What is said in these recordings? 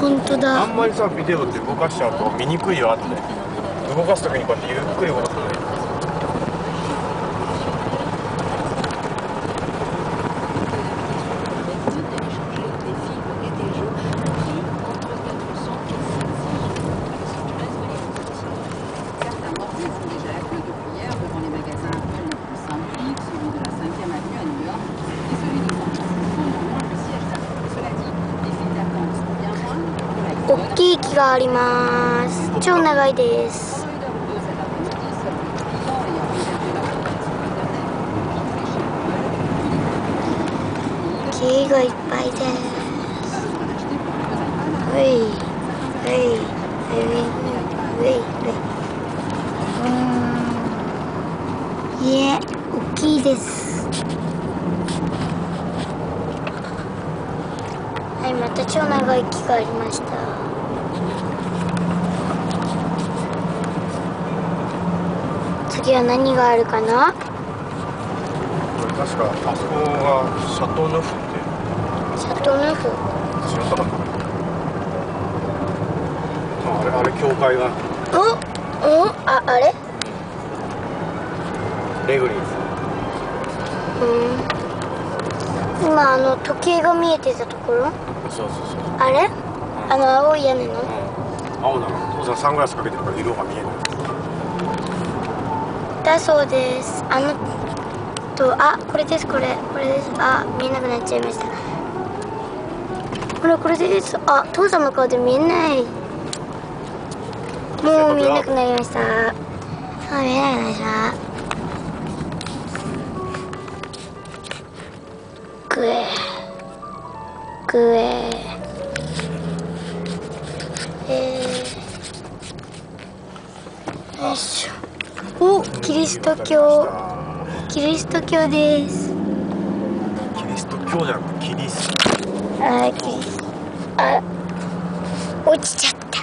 本当だ。あんまりさビデオって動かしちゃうと見にくいよあって動かす時にこうやってゆっくり動かすのね。きい木があります。超長いです。がいっぱいです。ういういういういうん家大きいですはいまた超長い木がありました次は何があるかな？これ確かあそこがシャトーヌフって。シャトーヌフ？知らなかった。ああれあれ教会が。おおああれ？レグリーうん。今あの時計が見えてたところ？そうそうそうあれ？あの青い屋根の？うん。青なの。父さんサングラスかけてるから色が見えないだそうです。あのとあこれですこれ。これです。あ見えなくなっちゃいました。これこれです。あ父さんの顔で見えない。もう見えなくなりました。あ見えなくなりました。グエグエえー、よいしょ。おキリスト教。キリスト教です。キリスト教じゃなくてキリスあキリスあ落ちちゃった。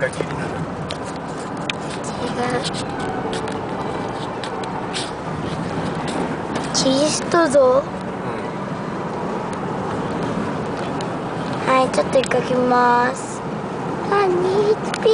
がキリなの違う。キリスト像。はいちょっとかけます。あニー。ピ